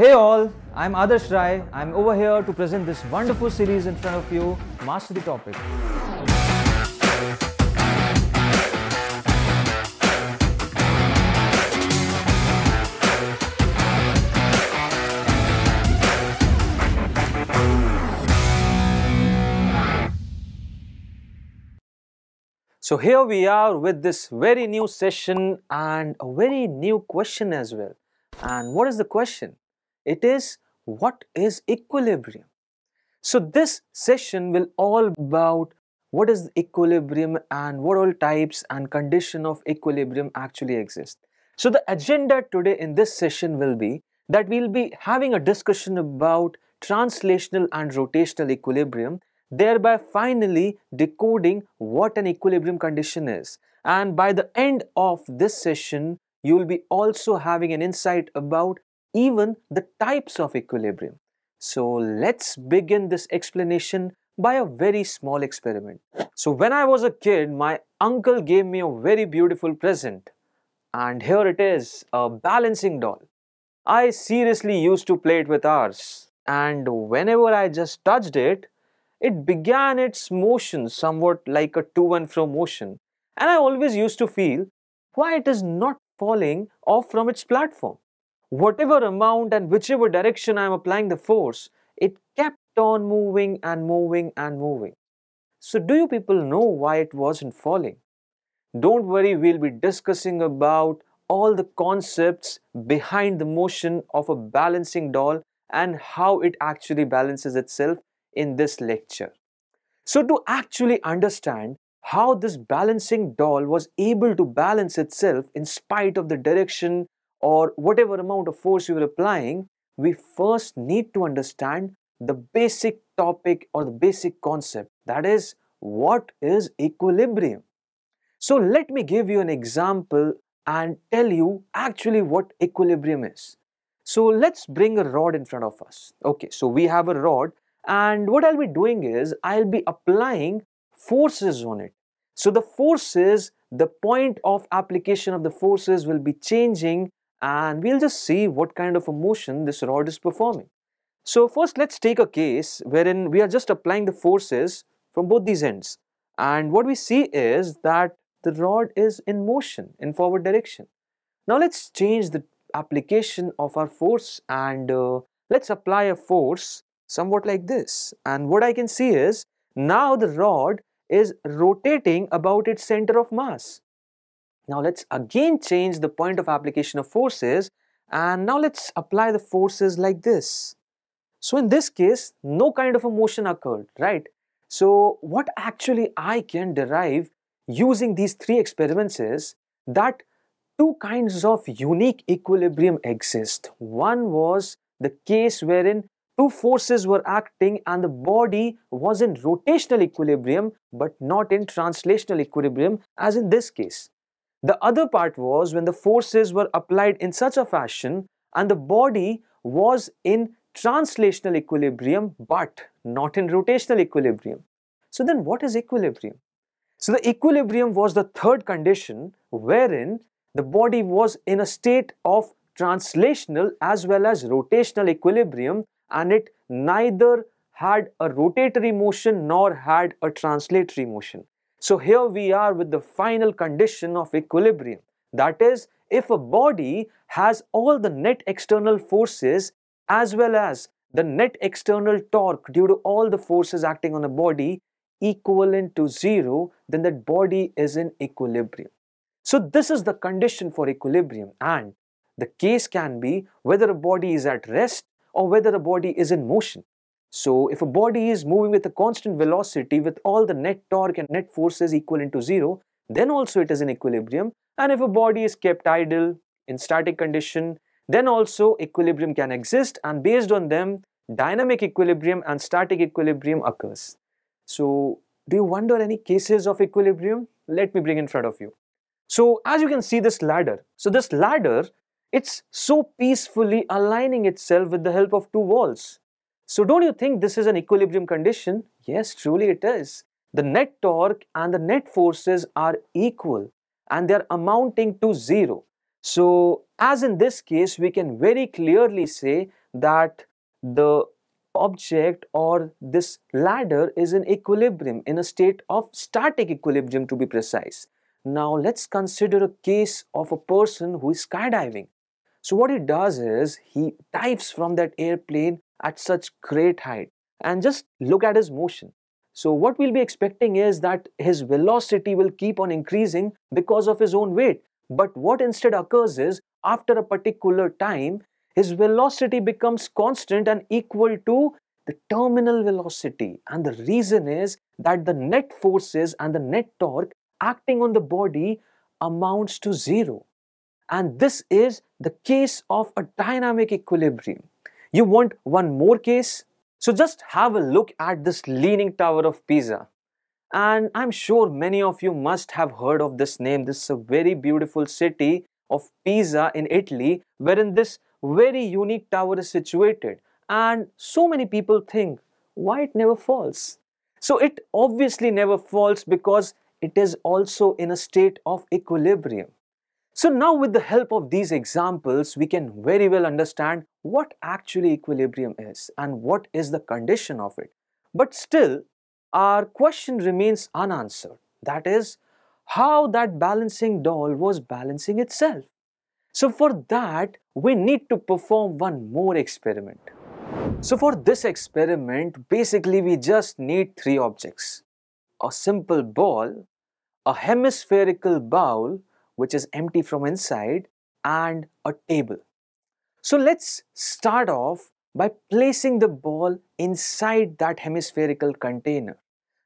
Hey all, I'm Adarsh Rai. I'm over here to present this wonderful series in front of you, Master the Topic. So here we are with this very new session and a very new question as well. And what is the question? It is what is equilibrium? So this session will all about what is equilibrium and what all types and condition of equilibrium actually exist. So the agenda today in this session will be that we'll be having a discussion about translational and rotational equilibrium thereby finally decoding what an equilibrium condition is. And by the end of this session, you will be also having an insight about even the types of equilibrium. So let's begin this explanation by a very small experiment. So when I was a kid, my uncle gave me a very beautiful present. And here it is, a balancing doll. I seriously used to play it with ours. And whenever I just touched it, it began its motion somewhat like a to and fro motion. And I always used to feel why it is not falling off from its platform. Whatever amount and whichever direction I am applying the force, it kept on moving and moving and moving. So do you people know why it wasn't falling? Don't worry, we'll be discussing about all the concepts behind the motion of a balancing doll and how it actually balances itself in this lecture. So to actually understand how this balancing doll was able to balance itself in spite of the direction or whatever amount of force you were applying, we first need to understand the basic topic or the basic concept that is what is equilibrium. So let me give you an example and tell you actually what equilibrium is. So let's bring a rod in front of us. Okay, so we have a rod and what I'll be doing is I'll be applying forces on it. So the forces, the point of application of the forces will be changing and we'll just see what kind of a motion this rod is performing. So first let's take a case wherein we are just applying the forces from both these ends and what we see is that the rod is in motion in forward direction. Now let's change the application of our force and uh, let's apply a force somewhat like this. And what I can see is now the rod is rotating about its center of mass. Now let's again change the point of application of forces and now let's apply the forces like this. So in this case, no kind of a motion occurred, right? So what actually I can derive using these three experiments is that two kinds of unique equilibrium exist. One was the case wherein two forces were acting and the body was in rotational equilibrium but not in translational equilibrium as in this case. The other part was when the forces were applied in such a fashion and the body was in translational equilibrium but not in rotational equilibrium. So then what is equilibrium? So the equilibrium was the third condition wherein the body was in a state of translational as well as rotational equilibrium and it neither had a rotatory motion nor had a translatory motion. So here we are with the final condition of equilibrium. That is, if a body has all the net external forces as well as the net external torque due to all the forces acting on a body equivalent to zero, then that body is in equilibrium. So this is the condition for equilibrium and the case can be whether a body is at rest or whether a body is in motion. So if a body is moving with a constant velocity with all the net torque and net forces equivalent to zero, then also it is in equilibrium. And if a body is kept idle in static condition, then also equilibrium can exist and based on them, dynamic equilibrium and static equilibrium occurs. So do you wonder any cases of equilibrium? Let me bring in front of you. So as you can see this ladder, so this ladder it's so peacefully aligning itself with the help of two walls. So don't you think this is an equilibrium condition? Yes, truly it is. The net torque and the net forces are equal and they are amounting to zero. So as in this case, we can very clearly say that the object or this ladder is in equilibrium in a state of static equilibrium to be precise. Now let's consider a case of a person who is skydiving. So what he does is he dives from that airplane at such great height and just look at his motion. So what we'll be expecting is that his velocity will keep on increasing because of his own weight. But what instead occurs is after a particular time, his velocity becomes constant and equal to the terminal velocity. And the reason is that the net forces and the net torque acting on the body amounts to zero. And this is the case of a dynamic equilibrium. You want one more case? So just have a look at this Leaning Tower of Pisa. And I'm sure many of you must have heard of this name. This is a very beautiful city of Pisa in Italy, wherein this very unique tower is situated. And so many people think, why it never falls? So it obviously never falls because it is also in a state of equilibrium. So now with the help of these examples, we can very well understand what actually equilibrium is and what is the condition of it. But still, our question remains unanswered. That is, how that balancing doll was balancing itself. So for that, we need to perform one more experiment. So for this experiment, basically we just need three objects. A simple ball, a hemispherical bowl, which is empty from inside, and a table. So let's start off by placing the ball inside that hemispherical container.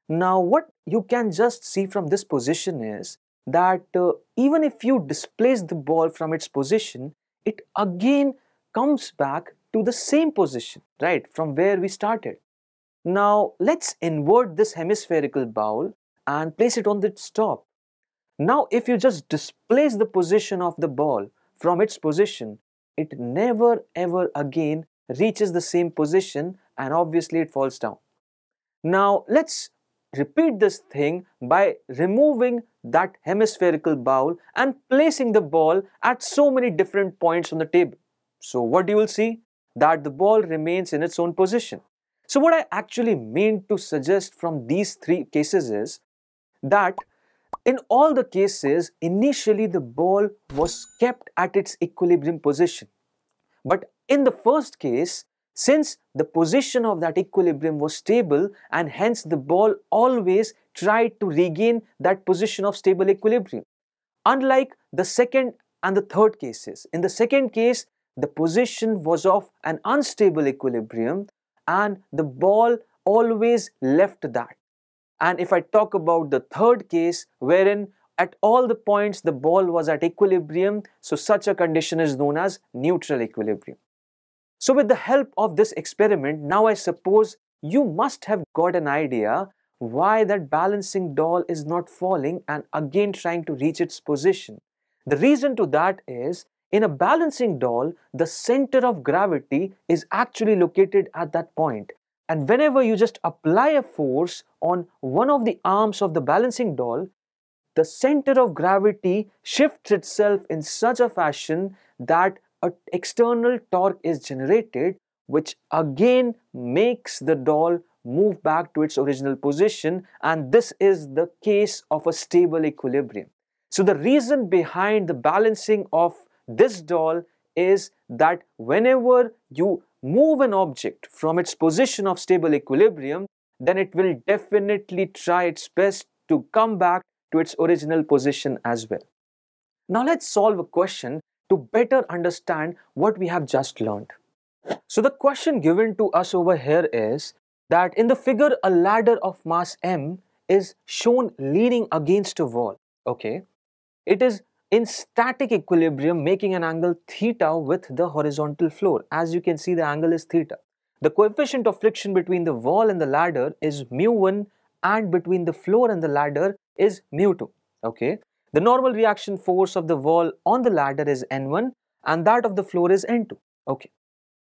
Now what you can just see from this position is that uh, even if you displace the ball from its position, it again comes back to the same position, right, from where we started. Now let's invert this hemispherical bowl and place it on its top. Now if you just displace the position of the ball from its position, it never ever again reaches the same position and obviously it falls down. Now let's repeat this thing by removing that hemispherical bowl and placing the ball at so many different points on the table. So what you will see? That the ball remains in its own position. So what I actually mean to suggest from these three cases is that in all the cases, initially the ball was kept at its equilibrium position. But in the first case, since the position of that equilibrium was stable and hence the ball always tried to regain that position of stable equilibrium. Unlike the second and the third cases. In the second case, the position was of an unstable equilibrium and the ball always left that. And if I talk about the third case wherein at all the points the ball was at equilibrium, so such a condition is known as neutral equilibrium. So with the help of this experiment, now I suppose you must have got an idea why that balancing doll is not falling and again trying to reach its position. The reason to that is in a balancing doll, the center of gravity is actually located at that point. And whenever you just apply a force on one of the arms of the balancing doll, the center of gravity shifts itself in such a fashion that an external torque is generated which again makes the doll move back to its original position and this is the case of a stable equilibrium. So the reason behind the balancing of this doll is that whenever you move an object from its position of stable equilibrium, then it will definitely try its best to come back to its original position as well. Now let's solve a question to better understand what we have just learned. So the question given to us over here is that in the figure a ladder of mass m is shown leaning against a wall. Okay, it is in static equilibrium making an angle theta with the horizontal floor. As you can see the angle is theta. The coefficient of friction between the wall and the ladder is mu1 and between the floor and the ladder is mu2. Okay. The normal reaction force of the wall on the ladder is N1 and that of the floor is N2. Okay.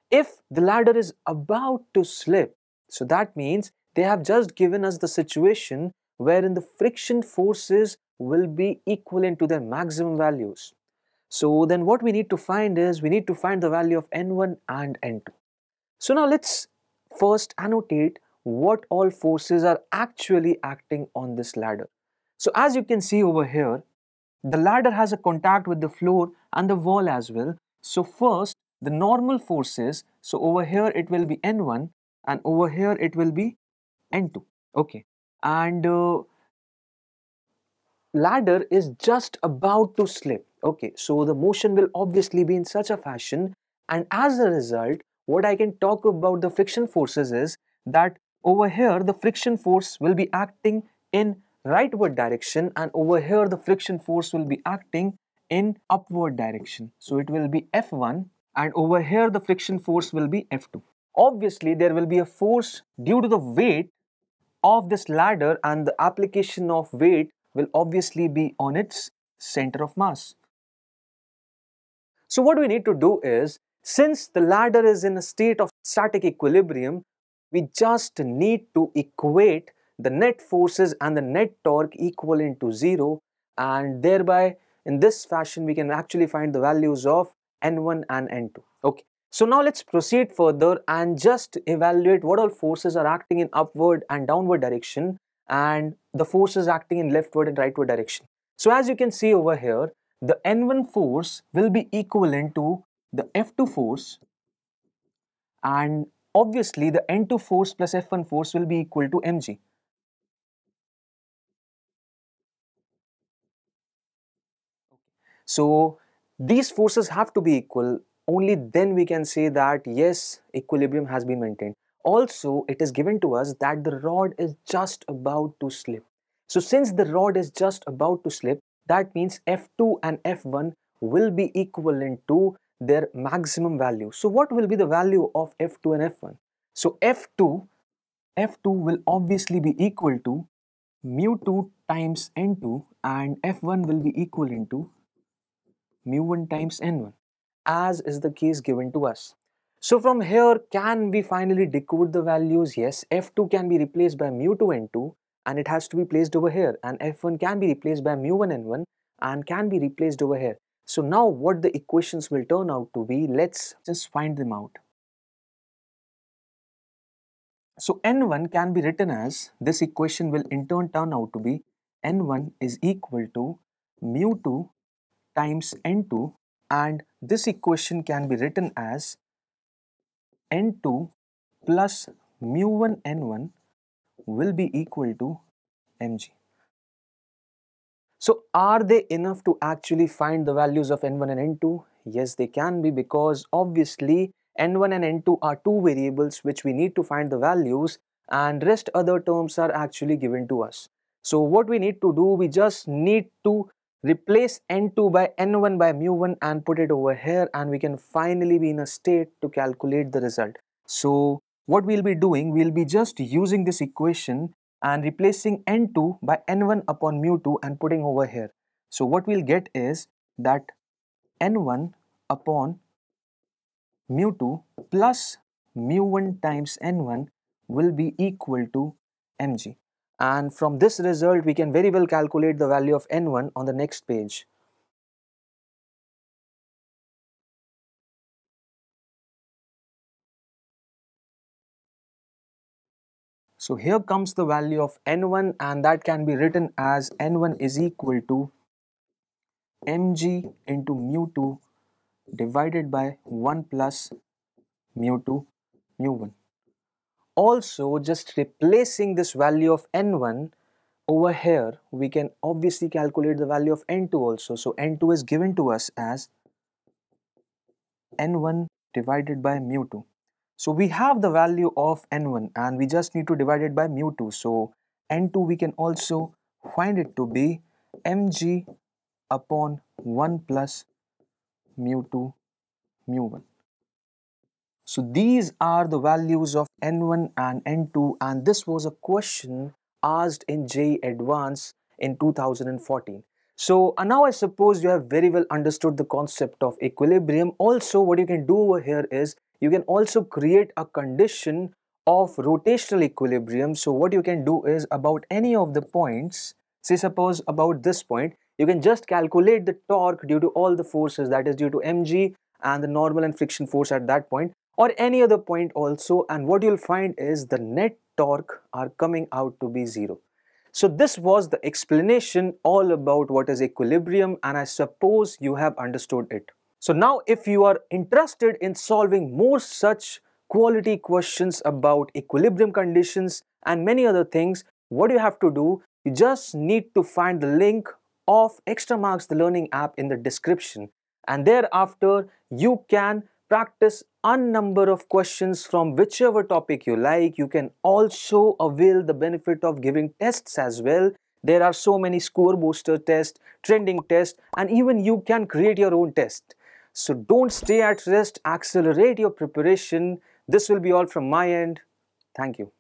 If the ladder is about to slip, so that means they have just given us the situation wherein the friction forces will be equivalent to their maximum values. So then what we need to find is we need to find the value of N1 and N2. So now let's first annotate what all forces are actually acting on this ladder. So as you can see over here, the ladder has a contact with the floor and the wall as well. So first the normal forces, so over here it will be N1 and over here it will be N2. Okay. And uh, ladder is just about to slip. Okay. So the motion will obviously be in such a fashion and as a result what I can talk about the friction forces is that over here the friction force will be acting in rightward direction and over here the friction force will be acting in upward direction. So it will be F1 and over here the friction force will be F2. Obviously there will be a force due to the weight of this ladder and the application of weight will obviously be on its center of mass. So what we need to do is since the ladder is in a state of static equilibrium, we just need to equate the net forces and the net torque equivalent to 0 and thereby in this fashion we can actually find the values of N1 and N2. Okay. So now let's proceed further and just evaluate what all forces are acting in upward and downward direction and the forces acting in leftward and rightward direction. So as you can see over here, the N1 force will be equivalent to the F2 force and obviously the N2 force plus F1 force will be equal to mg. So these forces have to be equal only then we can say that yes equilibrium has been maintained. Also it is given to us that the rod is just about to slip. So since the rod is just about to slip that means F2 and F1 will be equivalent to their maximum value. So what will be the value of F2 and F1? So F2, F2 will obviously be equal to mu2 times N2 and F1 will be equivalent to mu1 times N1 as is the case given to us. So from here can we finally decode the values? Yes, F2 can be replaced by mu2 N2 and it has to be placed over here and F1 can be replaced by mu1 N1 and can be replaced over here. So now what the equations will turn out to be, let's just find them out. So N1 can be written as, this equation will in turn turn out to be N1 is equal to mu2 times N2 and this equation can be written as N2 plus mu1 N1 will be equal to mg. So are they enough to actually find the values of n1 and n2? Yes, they can be because obviously n1 and n2 are two variables which we need to find the values and rest other terms are actually given to us. So what we need to do, we just need to replace n2 by n1 by mu1 and put it over here and we can finally be in a state to calculate the result. So what we'll be doing, we'll be just using this equation and replacing n2 by n1 upon mu2 and putting over here. So what we'll get is that n1 upon mu2 plus mu1 times n1 will be equal to mg. And from this result, we can very well calculate the value of n1 on the next page. So here comes the value of n1 and that can be written as n1 is equal to mg into mu2 divided by 1 plus mu2 mu1. Also just replacing this value of n1 over here we can obviously calculate the value of n2 also. So n2 is given to us as n1 divided by mu2. So we have the value of n1 and we just need to divide it by mu2. So n2 we can also find it to be mg upon 1 plus mu2 mu1. So these are the values of n1 and n2 and this was a question asked in JEE Advanced in 2014. So uh, now I suppose you have very well understood the concept of equilibrium. Also what you can do over here is you can also create a condition of rotational equilibrium. So what you can do is about any of the points, say suppose about this point, you can just calculate the torque due to all the forces that is due to mg and the normal and friction force at that point. Or any other point also and what you'll find is the net torque are coming out to be zero. So this was the explanation all about what is equilibrium and I suppose you have understood it. So now if you are interested in solving more such quality questions about equilibrium conditions and many other things, what you have to do, you just need to find the link of Extramarks the Learning app in the description and thereafter you can practice a number of questions from whichever topic you like. You can also avail the benefit of giving tests as well. There are so many score booster tests, trending tests and even you can create your own test. So don't stay at rest, accelerate your preparation. This will be all from my end. Thank you.